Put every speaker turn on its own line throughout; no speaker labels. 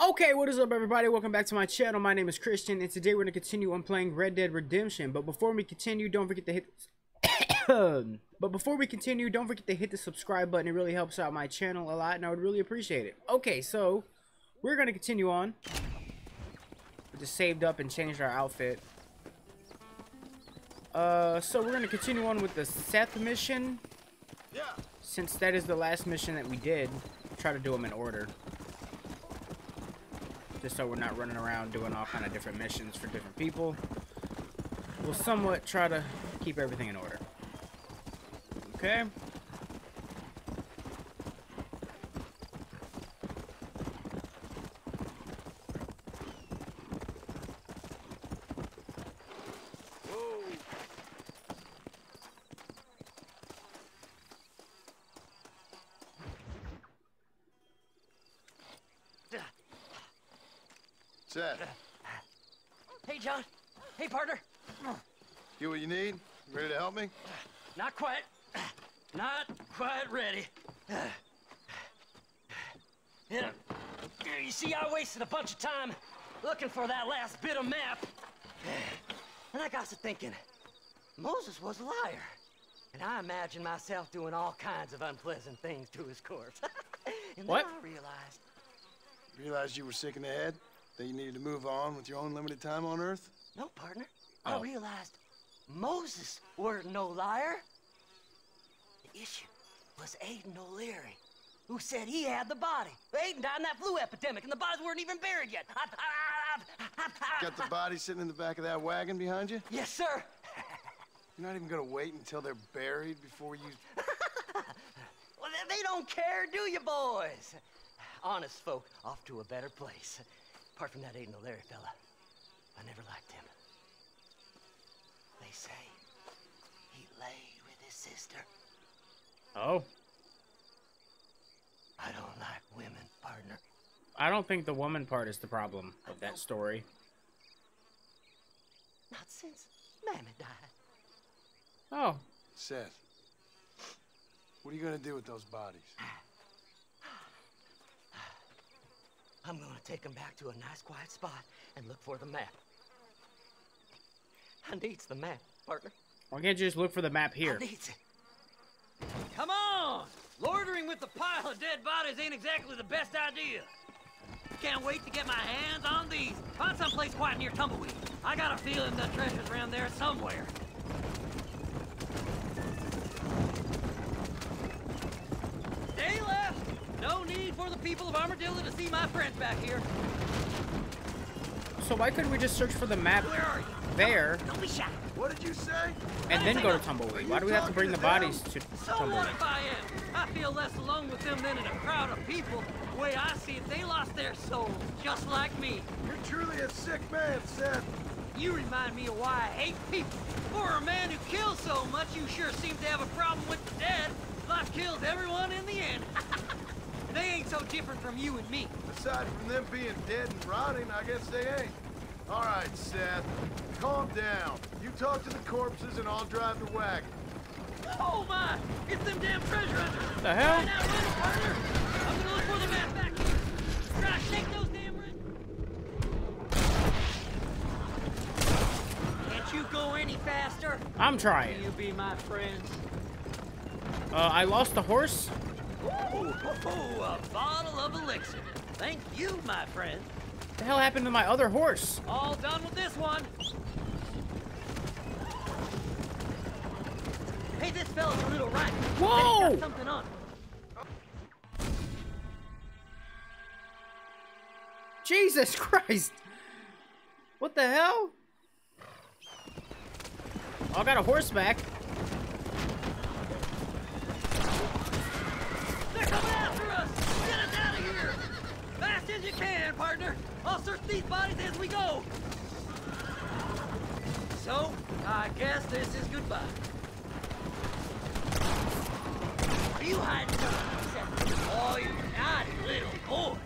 Okay, what is up everybody? Welcome back to my channel. My name is Christian and today we're going to continue on playing Red Dead Redemption. But before we continue, don't forget to hit But before we continue, don't forget to hit the subscribe button. It really helps out my channel a lot and I would really appreciate it. Okay, so we're going to continue on. We just saved up and changed our outfit. Uh, so we're going to continue on with the Seth mission.
Yeah.
Since that is the last mission that we did, try to do them in order just so we're not running around doing all kind of different missions for different people. We'll somewhat try to keep everything in order. Okay.
Seth,
Hey, John. Hey, partner.
get what you need? Ready to help me?
Not quite. Not quite ready. Yeah. You see, I wasted a bunch of time looking for that last bit of map. And I got to thinking, Moses was a liar. And I imagined myself doing all kinds of unpleasant things to his corpse. and
What?
then I realized,
Realized you were sick in the head? That you needed to move on with your own limited time on Earth?
no, partner.
Oh.
I realized Moses weren't no liar. The issue was Aiden O'Leary, who said he had the body. Aiden died in that flu epidemic, and the bodies weren't even buried yet.
Got the body sitting in the back of that wagon behind you?
Yes, sir.
You're not even gonna wait until they're buried before you...
Well, they don't care, do you, boys? Honest folk off to a better place. Apart from that Aiden O'Leary fella, I never liked him. They say he laid with his sister.
Oh.
I don't like women, partner.
I don't think the woman part is the problem of that story.
Not since Mammy died.
Oh.
Seth, what are you gonna do with those bodies?
I'm gonna take him back to a nice quiet spot and look for the map. I needs the map, partner.
Why can't you just look for the map here?
I needs it.
Come on! Loitering with a pile of dead bodies ain't exactly the best idea. Can't wait to get my hands on these. Find someplace quiet near Tumbleweed. I got a feeling the treasure's around there somewhere. Stay left! No need for the people of Armadillo to see my friends back here.
So why couldn't we just search for the map
Where are you?
there
Don't be shy.
What did you say?
and then go to Tumbleweed? Why do we have to bring the bodies to
So what
Tumbleweed?
if I am? I feel less alone with them than in a crowd of people. The way I see it, they lost their souls, just like me.
You're truly a sick man, Seth.
You remind me of why I hate people. For a man who kills so much, you sure seem to have a problem with the dead. Life kills everyone in the end. they ain't so different from you and me.
Aside from them being dead and rotting, I guess they ain't. All right, Seth, calm down. You talk to the corpses and I'll drive the wagon.
Oh my! It's them damn treasure hunters!
The hell?
Right now, run, partner! I'm gonna look for the map back here. Try to shake those damn red... Can't you go any faster?
I'm trying.
You be my friend?
Uh, I lost the horse.
Ooh, ooh, a bottle of elixir. Thank you, my friend.
What the hell happened to my other horse?
All done with this one. Hey, this fella's a little right.
Whoa!
Got something on.
Jesus Christ! What the hell? Oh, I got a horseback.
They're coming after us! Get us out of here! Fast as you can, partner! I'll search these bodies as we go! So, I guess this is goodbye. Are you hiding something? Oh, you naughty little boy!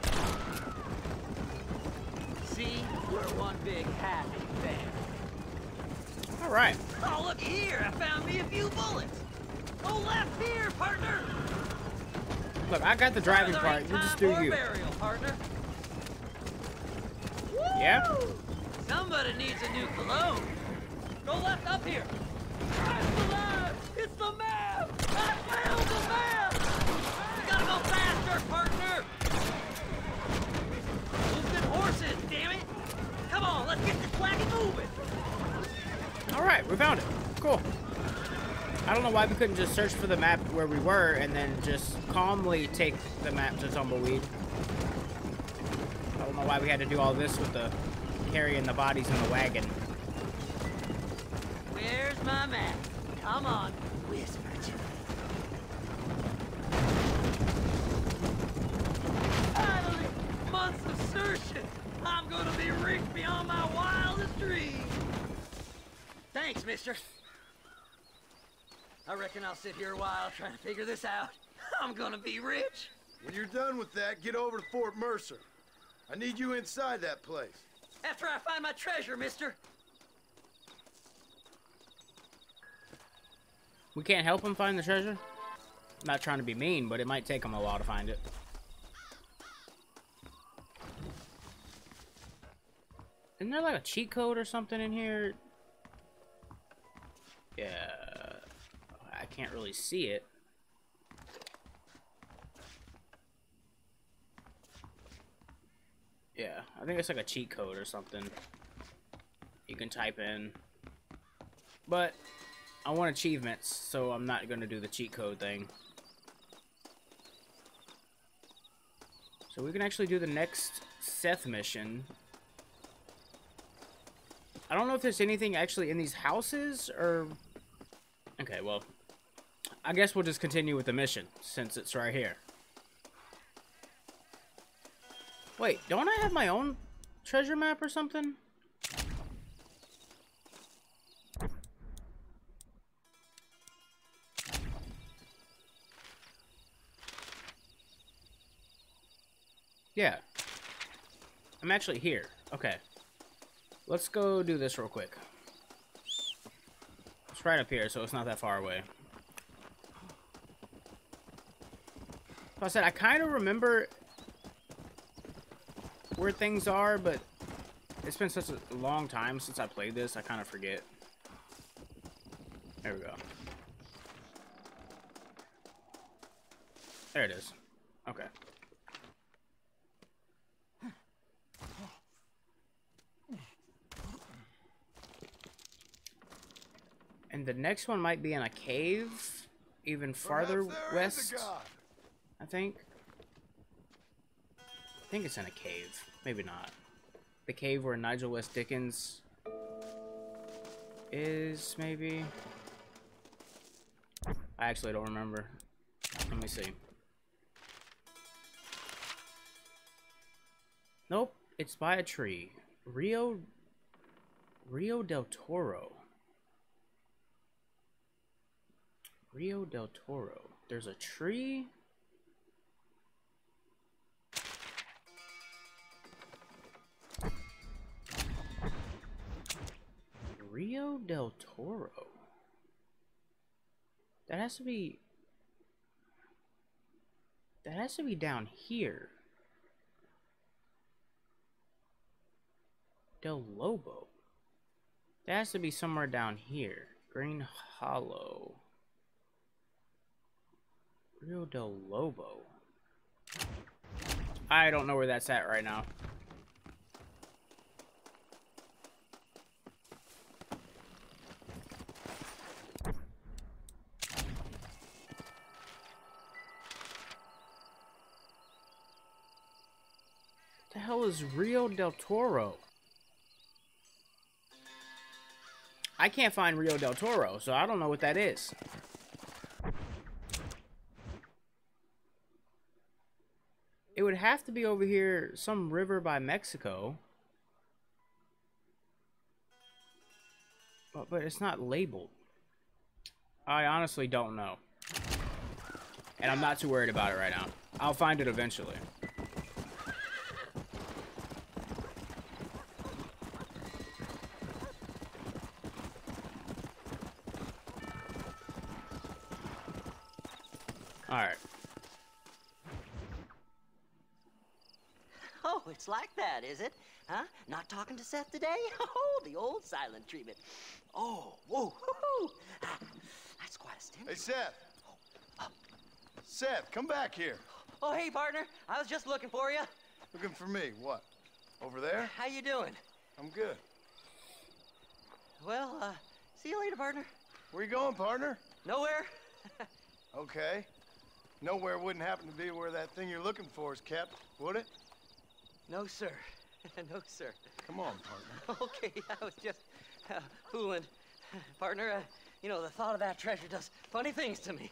See? We're one big happy family.
All right.
Oh, look here! I found me a few bullets! Go left here, partner!
Look, I got the driving part. You just do you.
Burial, partner.
Yeah?
Somebody needs a new cologne. Go left up here. I'm alive! It's the map! I found the map! We gotta go faster, partner! Move them horses, damn it! Come on, let's get this wagon moving!
Alright, we found it. Cool. I don't know why we couldn't just search for the map where we were and then just calmly take the map to Tumbleweed. I don't know why we had to do all this with the carrying the bodies in the wagon.
Where's my map? Come on, whisper to me. Finally, months of searching. I'm gonna be rich beyond my wildest dreams. Thanks, mister. I reckon I'll sit here a while trying to figure this out. I'm gonna be rich.
When you're done with that, get over to Fort Mercer. I need you inside that place.
After I find my treasure, mister.
We can't help him find the treasure? I'm not trying to be mean, but it might take him a while to find it. Isn't there like a cheat code or something in here? Yeah. I can't really see it. Yeah, I think it's like a cheat code or something. You can type in. But I want achievements, so I'm not going to do the cheat code thing. So we can actually do the next Seth mission. I don't know if there's anything actually in these houses, or... Okay, well, I guess we'll just continue with the mission, since it's right here. Wait, don't I have my own treasure map or something? Yeah. I'm actually here. Okay. Let's go do this real quick. It's right up here, so it's not that far away. So I said, I kind of remember where things are, but it's been such a long time since I played this, I kind of forget. There we go. There it is. Okay. And the next one might be in a cave, even farther
Perhaps there is a
west, I think. I think it's in a cave. Maybe not. The cave where Nigel West Dickens is, maybe? I actually don't remember. Let me see. Nope, it's by a tree. Rio... Rio del Toro. Rio del Toro. There's a tree? Del Toro. That has to be... That has to be down here. Del Lobo. That has to be somewhere down here. Green Hollow. Rio del Lobo. I don't know where that's at right now. the hell is Rio del Toro? I can't find Rio del Toro, so I don't know what that is. It would have to be over here, some river by Mexico. But, but it's not labeled. I honestly don't know. And I'm not too worried about it right now. I'll find it eventually.
Like that, is it? Huh? Not talking to Seth today? Oh, the old silent treatment. Oh, whoa, whoo, ah, That's quite a stench.
Hey, Seth. Seth, come back here.
Oh, hey, partner. I was just looking for you.
Looking for me. What? Over there?
How you doing?
I'm good.
Well, uh, see you later, partner.
Where you going, partner?
Nowhere?
Okay. Nowhere wouldn't happen to be where that thing you're looking for is kept, would it?
No, sir. no, sir.
Come on, partner.
Okay, I was just uh, fooling. Partner, uh, you know, the thought of that treasure does funny things to me.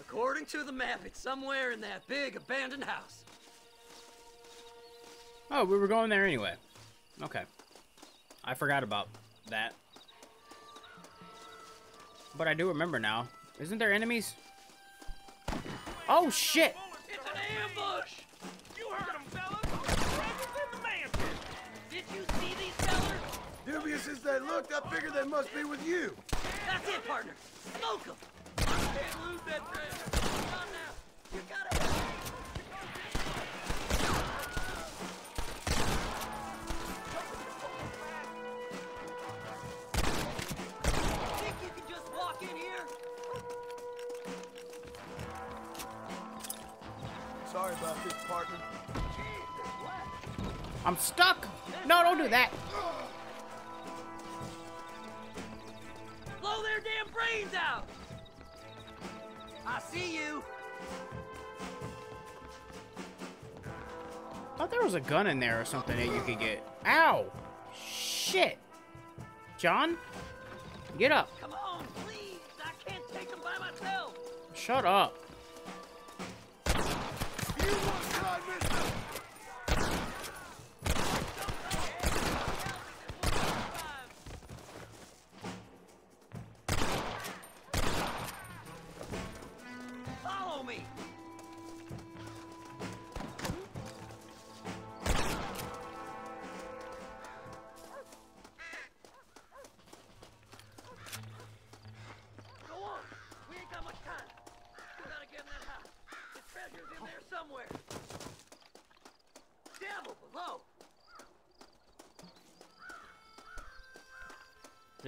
According to the map, it's somewhere in that big abandoned house.
Oh, we were going there anyway. Okay. I forgot about that. But I do remember now. Isn't there enemies? Oh, shit!
It's an ambush! You heard him, fellas! Treasure's in the mansion! Did you see these fellers?
Dubious as they looked, I figured they must be with you.
That's it, partner! Smoke them! Can't lose that treasure!
This, partner.
I'm stuck! No, don't do that!
Blow their damn brains out! I see you!
thought there was a gun in there or something that you could get. Ow! Shit! John? Get up.
Come on, please! I can't take them by myself!
Shut up.
Everyone!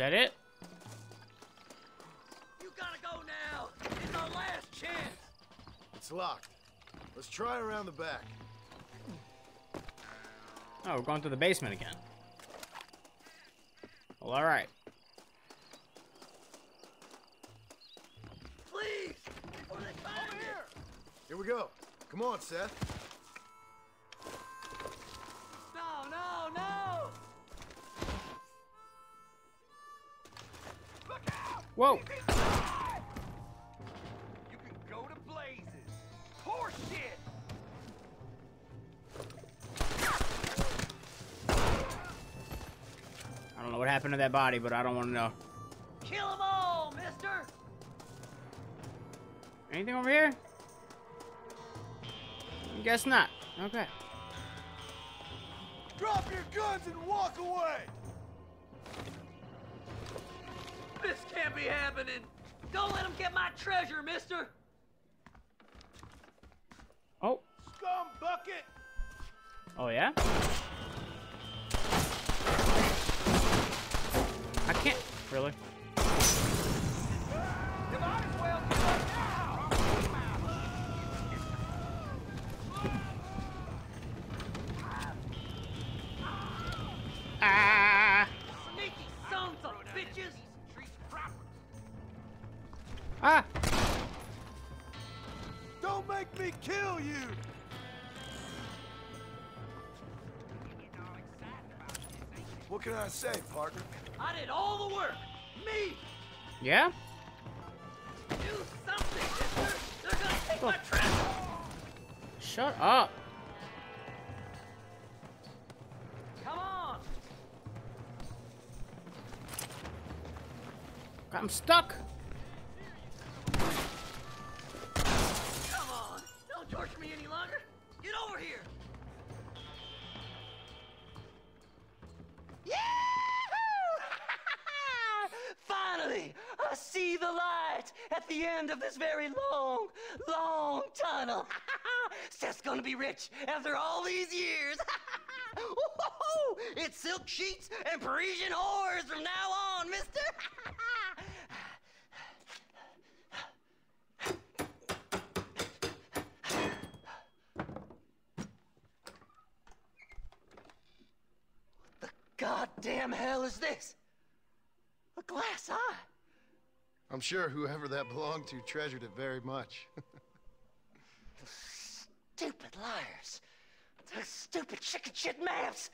That
it?
You gotta go now! It's our last chance!
It's locked. Let's try around the back.
Oh, we're going through the basement again. Well, alright.
Please! Before they find it!
Here we go. Come on, Seth.
Whoa!
You can go to blazes. Horse!
I don't know what happened to that body, but I don't want to know.
Kill 'em all, mister!
Anything over here? I Guess not. Okay.
Drop your guns and walk away!
This can't be happening! Don't let 'em get my treasure, mister!
Oh.
Scum bucket!
Oh, yeah? I can't. Really?
Can I say, partner?
I did all the work! Me!
Yeah?
Do something, mister! They're gonna take my treasure!
Shut up.
Come on!
I'm stuck.
The light at the end of this very long, long tunnel.
Seth's gonna be rich after all these years. It's silk sheets and Parisian whores from now on, mister. what the goddamn hell is this? A glass eye.
I'm sure whoever that belonged to treasured it very much.
Those Stupid liars. Those stupid chicken shit maps.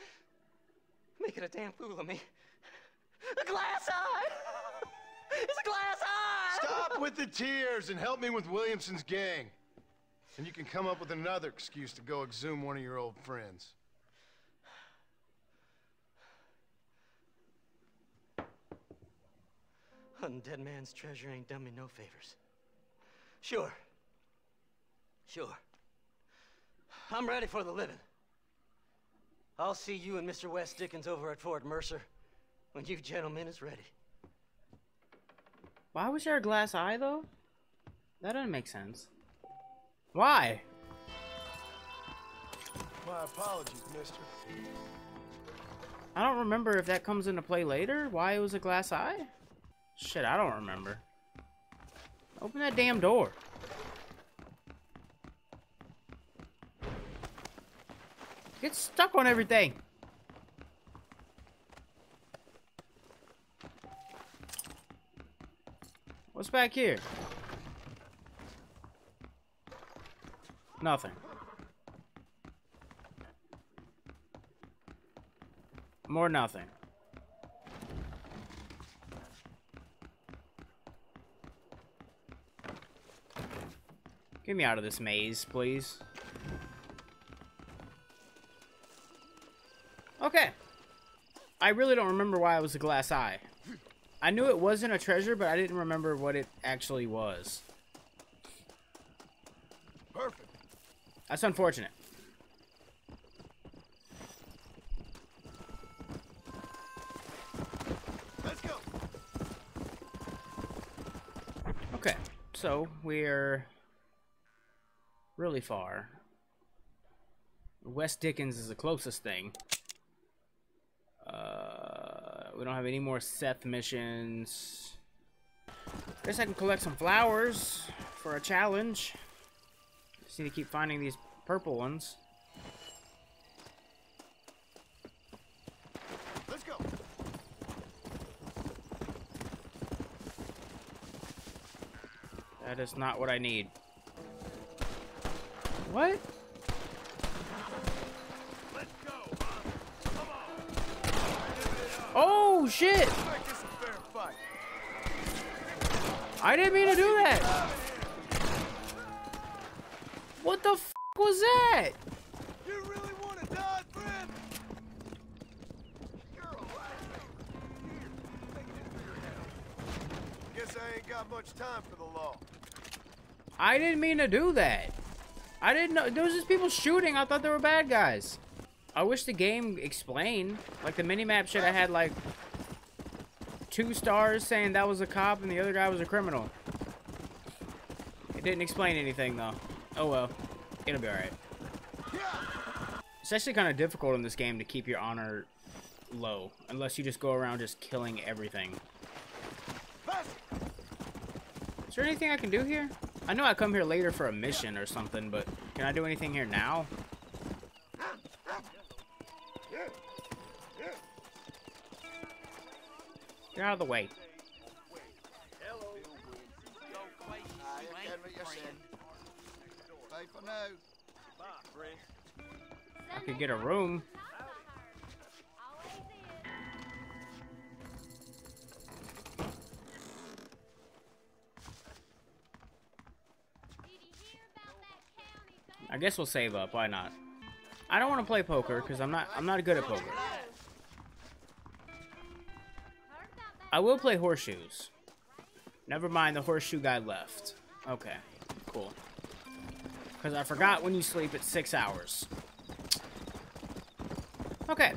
Making a damn fool of me. A glass eye! It's a glass eye!
Stop with the tears and help me with Williamson's gang. And you can come up with another excuse to go exhume one of your old friends.
Hunting dead man's treasure ain't done me no favors. Sure. Sure. I'm ready for the living. I'll see you and Mr. West Dickens over at Fort Mercer when you gentlemen is ready.
Why was there a glass eye though? That doesn't make sense. Why?
My apologies, mister.
I don't remember if that comes into play later. Why it was a glass eye? Shit, I don't remember. Open that damn door. Get stuck on everything. What's back here? Nothing. More nothing. Get me out of this maze, please. Okay. I really don't remember why it was a glass eye. I knew it wasn't a treasure, but I didn't remember what it actually was.
Perfect.
That's unfortunate.
Let's go.
Okay, so we're really far. West Dickens is the closest thing. Uh, we don't have any more Seth missions. Guess I can collect some flowers for a challenge. Just need to keep finding these purple ones.
Let's go.
That is not what I need. What?
Let's go. Come on.
Oh shit!
Make this a fair fight.
I didn't mean to do that. What the f was that?
You really want to die, friend? You're a. Here, take this for your health. Guess I ain't got much time for the law.
I didn't mean to do that. I didn't know. There was just people shooting. I thought they were bad guys. I wish the game explained. Like the minimap should have had like two stars saying that was a cop and the other guy was a criminal. It didn't explain anything though. Oh well. It'll be alright. It's actually kind of difficult in this game to keep your honor low. Unless you just go around just killing everything. Is there anything I can do here? I know I come here later for a mission or something, but can I do anything here now? Get out of the way. I could get a room. Guess we'll save up. Why not? I don't want to play poker because I'm not. I'm not good at poker. I will play horseshoes. Never mind, the horseshoe guy left. Okay, cool. Because I forgot when you sleep it's six hours. Okay.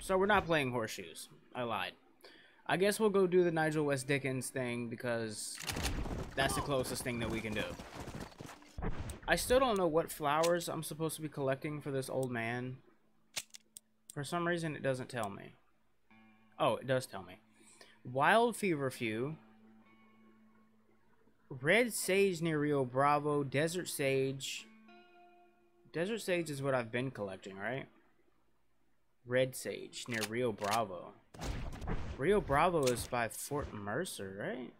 So we're not playing horseshoes. I lied. I guess we'll go do the Nigel West Dickens thing because that's the closest thing that we can do. I still don't know what flowers I'm supposed to be collecting for this old man. For some reason, it doesn't tell me. Oh, it does tell me. Wild feverfew. Red sage near Rio Bravo. Desert sage. Desert sage is what I've been collecting, right? Red sage near Rio Bravo. Rio Bravo is by Fort Mercer, right?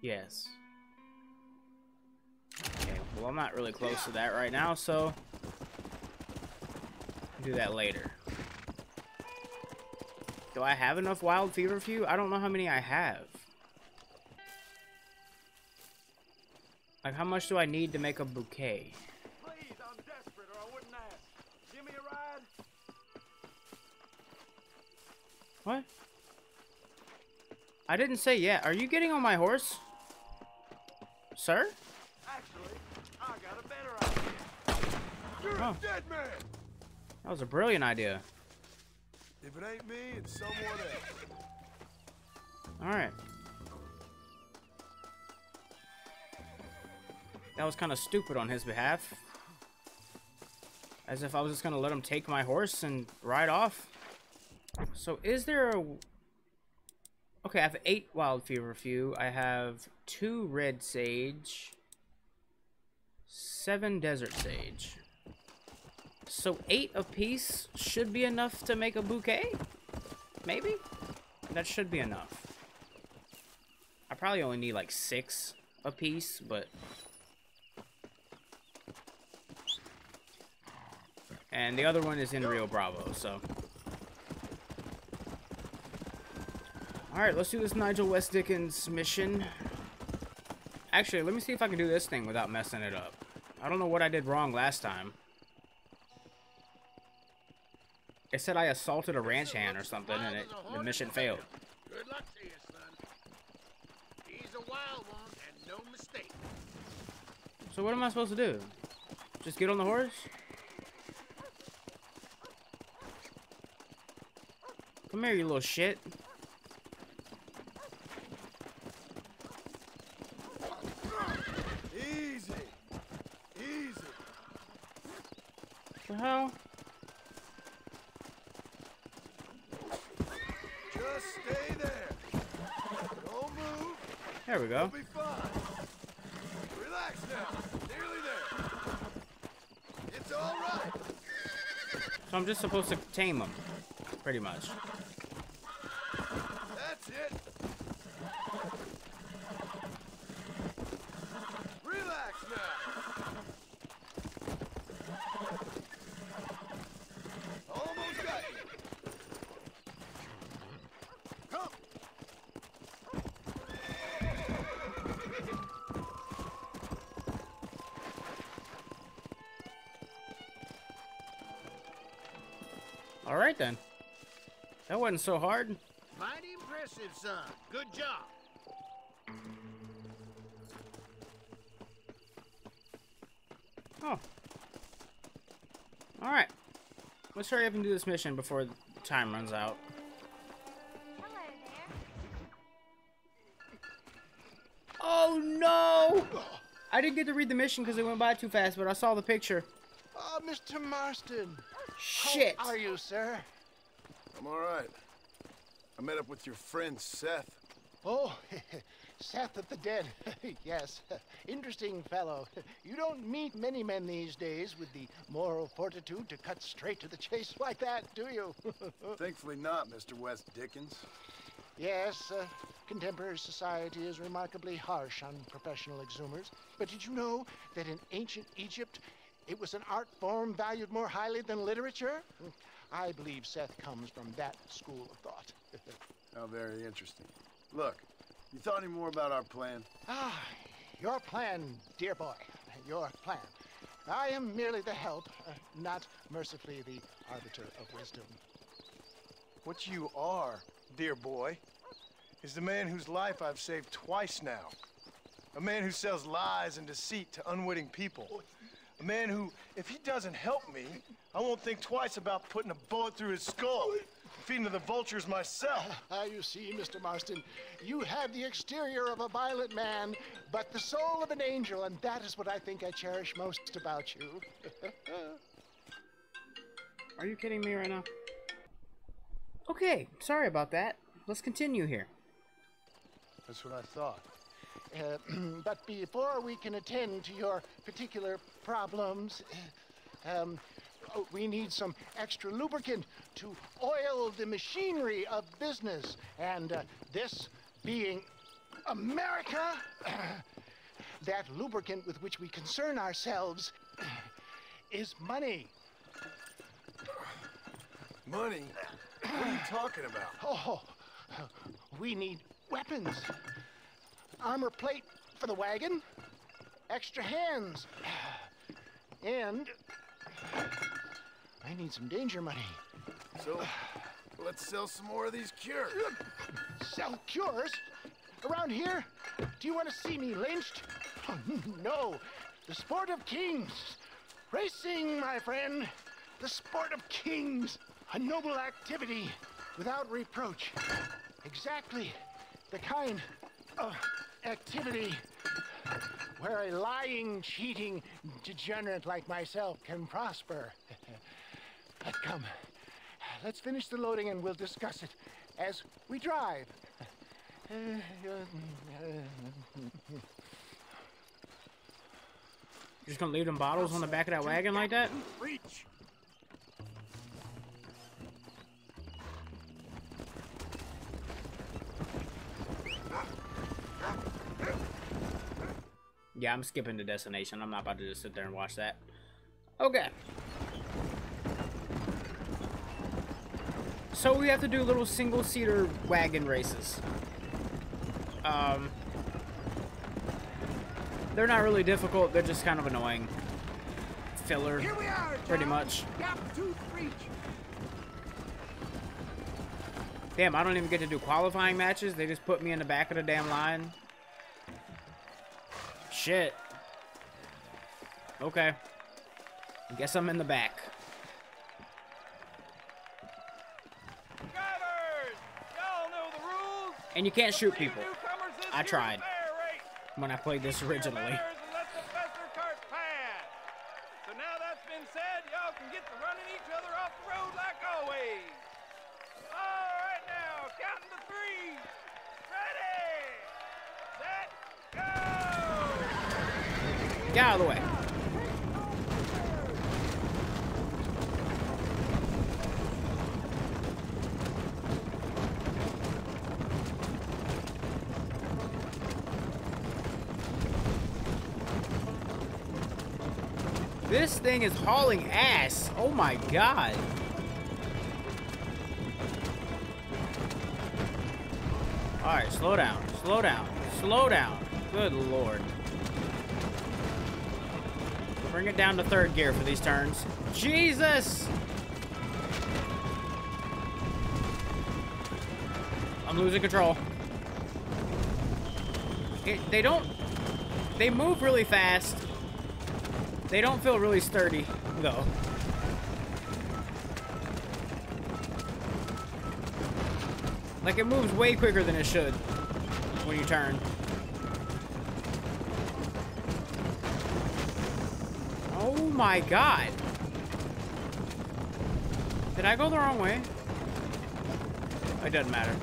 Yes. Well I'm not really close to that right now, so do that later. Do I have enough wild fever feverfew? I don't know how many I have. Like how much do I need to make a bouquet?
Please, I'm desperate or I wouldn't ask. Give me a ride.
What? I didn't say yet. Are you getting on my horse? Sir?
Actually, I got a better idea. You're
Oh. That was a brilliant idea.
If it ain't me, it's someone else.
Alright. That was kind of stupid on his behalf. As if I was just going to let him take my horse and ride off. So is there a... Okay, I have eight wild feverfew. I have two red sage. Seven desert sage. So eight apiece should be enough to make a bouquet? Maybe? That should be enough. I probably only need like six a piece, but and the other one is in Rio Bravo, so. All right, let's do this Nigel West Dickens mission. Actually, let me see if I can do this thing without messing it up. I don't know what I did wrong last time. It said I assaulted a ranch hand or something, and it, the mission failed.
Good luck to you, son. He's a wild one and no mistake.
So what am I supposed to do? Just get on the horse? Come here, you little shit.
Easy. Easy.
The hell?
Just stay there. Don't move.
There we go.
You'll be fine. Relax now. Nearly there. It's all right.
So I'm just supposed to tame him, pretty much. All right then. That wasn't so hard.
Mighty impressive, son. Good job.
Oh. All right. Let's hurry up and do this mission before the time runs out.
Hello there.
Oh no! I didn't get to read the mission because it went by too fast, but I saw the picture.
Ah, oh, Mr. Marston.
Shit!
How are you, sir?
I'm all right. I met up with your friend Seth.
Oh, Seth of the Dead. yes, interesting fellow. You don't meet many men these days with the moral fortitude to cut straight to the chase like that, do you?
Thankfully not, Mr. West Dickens.
yes, uh, contemporary society is remarkably harsh on professional exhumers. But did you know that in ancient Egypt, it was an art form valued more highly than literature? I believe Seth comes from that school of thought.
How very interesting. Look, you thought any more about our plan?
Ah, your plan, dear boy. Your plan. I am merely the help, uh, not mercifully the arbiter of wisdom.
What you are, dear boy, is the man whose life I've saved twice now. A man who sells lies and deceit to unwitting people. A man who, if he doesn't help me, I won't think twice about putting a bullet through his skull. feeding to the vultures myself.
Ah, you see, Mr. Marston, you have the exterior of a violent man, but the soul of an angel, and that is what I think I cherish most about you.
Are you kidding me right now? Okay, sorry about that. Let's continue here.
That's what I thought.
Uh, but before we can attend to your particular problems, um, oh, we need some extra lubricant to oil the machinery of business. And uh, this being America, that lubricant with which we concern ourselves is money.
Money? What are you talking about?
Oh, we need weapons. Armor plate for the wagon. Extra hands. And I need some danger money.
So, let's sell some more of these cures.
Sell cures? Around here? Do you want to see me lynched? Oh, no. The sport of kings. Racing, my friend. The sport of kings. A noble activity without reproach. Exactly the kind of activity where a lying, cheating degenerate like myself can prosper. But come, let's finish the loading and we'll discuss it as we drive.
You're just gonna leave them bottles on the back of that wagon like that?
Reach.
Yeah, I'm skipping the destination. I'm not about to just sit there and watch that. Okay. So we have to do little single-seater wagon races. Um, they're not really difficult. They're just kind of annoying. Filler,
Here we are,
pretty much.
Gap tooth reach.
Damn, I don't even get to do qualifying matches. They just put me in the back of the damn line. Shit. Okay. I Guess I'm in the back. And you can't shoot people. I tried. When I played this originally.
manners and let the faster cart pass. So now that's been said, y'all can get to running each other off the road like always. All right now, counting to three. Ready, set, go.
Get out of the way. This thing is hauling ass. Oh my god. Alright, slow down. Slow down. Slow down. Good lord. Bring it down to third gear for these turns. Jesus! I'm losing control. It, they don't... They move really fast. They don't feel really sturdy, though. Like, it moves way quicker than it should when you turn. Oh my god. Did I go the wrong way? It doesn't matter.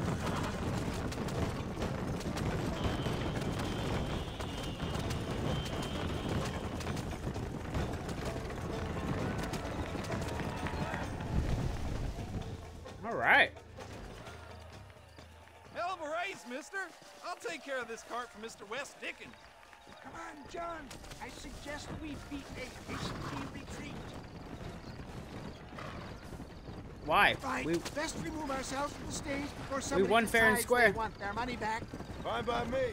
Why?
Right.
We
Best remove ourselves from the stage before somebody
won fair and square.
They want their money back.
Fine by me.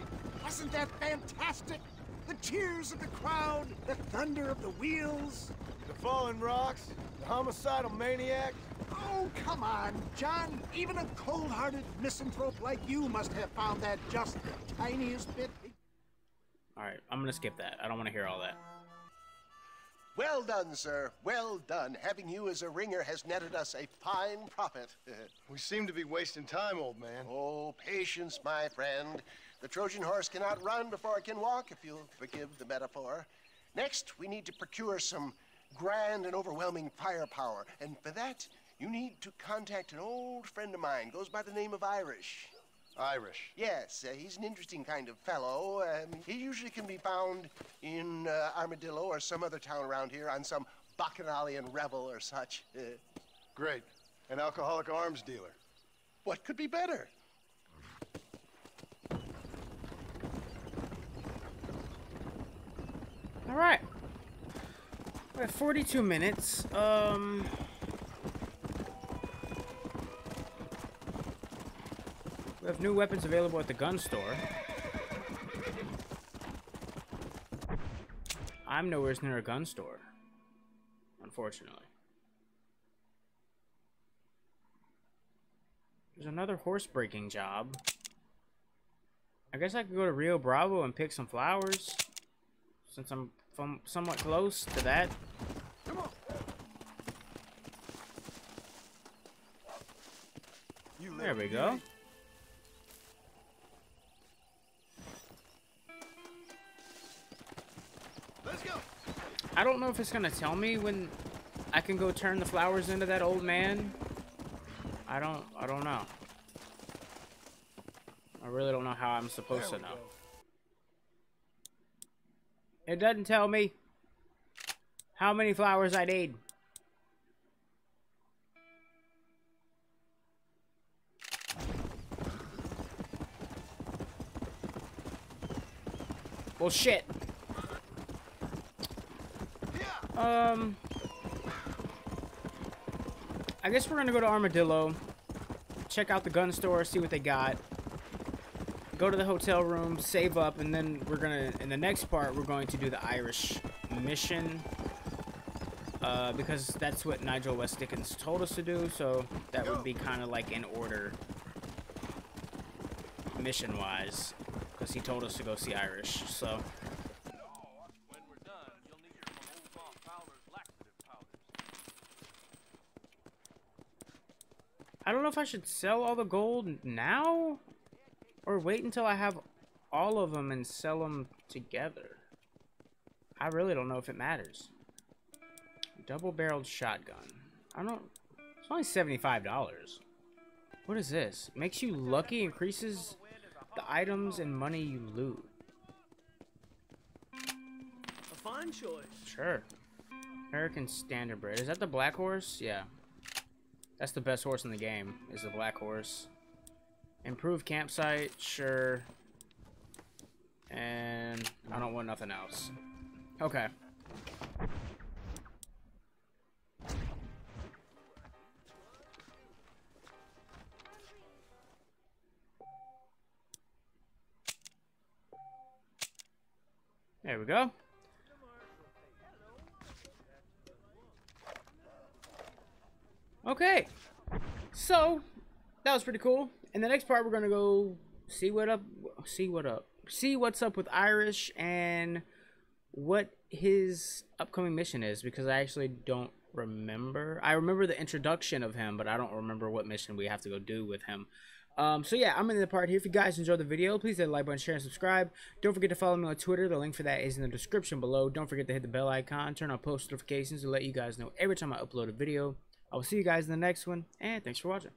Wasn't that fantastic? The cheers of the crowd, the thunder of the wheels.
The falling rocks, the homicidal maniac.
Oh, come on, John. Even a cold-hearted misanthrope like you must have found that just the tiniest bit.
All right, I'm going to skip that. I don't want to hear all that.
Well done, sir. Well done. Having you as a ringer has netted us a fine profit.
We seem to be wasting time, old man.
oh, patience, my friend. The Trojan horse cannot run before it can walk, if you'll forgive the metaphor. Next, we need to procure some grand and overwhelming firepower. And for that, you need to contact an old friend of mine. Goes by the name of Irish.
Irish.
Yes, uh, he's an interesting kind of fellow. Um, he usually can be found in uh, Armadillo or some other town around here on some bacchanalian revel or such. Uh,
Great. An alcoholic arms dealer.
what could be better?
All right. We're at 42 minutes. Um. We have new weapons available at the gun store. I'm nowhere near a gun store. Unfortunately. There's another horse breaking job. I guess I could go to Rio Bravo and pick some flowers. Since I'm from somewhat close to that.
Come You
There we go. I don't know if it's gonna tell me when I can go turn the flowers into that old man. I don't I don't know. I really don't know how I'm supposed to know. It doesn't tell me how many flowers I need. Well, shit. Um, I guess we're gonna go to Armadillo, check out the gun store, see what they got, go to the hotel room, save up, and then we're gonna, in the next part, we're going to do the Irish mission. Uh, because that's what Nigel West Dickens told us to do, so that would be kind of like in order, mission-wise, because he told us to go see Irish, so...
When we're done, you'll need some old Bob Fowler's laxative powders.
I don't know if I should sell all the gold now or wait until I have all of them and sell them together. I really don't know if it matters. Double-barreled shotgun. I don't. It's only seventy-five dollars. What is this? Makes you lucky. Increases the items and money you loot.
A fine choice.
Sure. American Standardbred. Is that the black horse? Yeah. That's the best horse in the game, is the black horse. Improved campsite, sure. And I don't want nothing else. Okay. There we go. Okay. So, that was pretty cool. In the next part, we're going to go see what up, see what up, see what's up with Irish and what his upcoming mission is because I actually don't remember. I remember the introduction of him, but I don't remember what mission we have to go do with him. Um, so yeah, I'm in the part here. If you guys enjoyed the video, please hit the like button, share, and subscribe. Don't forget to follow me on Twitter. The link for that is in the description below. Don't forget to hit the bell icon, turn on post notifications to let you guys know every time I upload a video. I will see you guys in the next one, and thanks for watching.